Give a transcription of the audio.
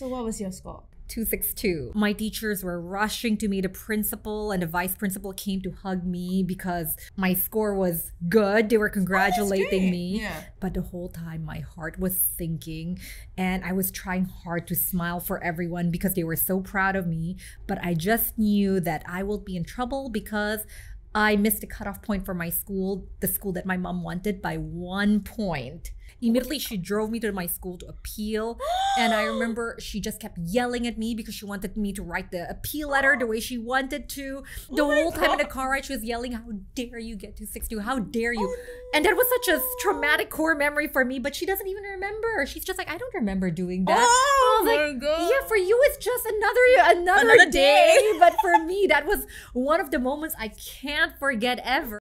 So what was your score? 262. My teachers were rushing to me. The principal and the vice principal came to hug me because my score was good. They were oh, congratulating great. me. Yeah. But the whole time my heart was sinking and I was trying hard to smile for everyone because they were so proud of me. But I just knew that I will be in trouble because I missed the cutoff point for my school, the school that my mom wanted by one point. Immediately, she drove me to my school to appeal. and I remember she just kept yelling at me because she wanted me to write the appeal letter the way she wanted to. Oh the Oh whole time in the car ride, she was yelling, How dare you get to 62? How dare you? Oh and that was such a traumatic core memory for me, but she doesn't even remember. She's just like, I don't remember doing that. Oh my like, God. Yeah, for you, it's just another another, Another day. day. but for me, that was one of the moments I can't forget ever.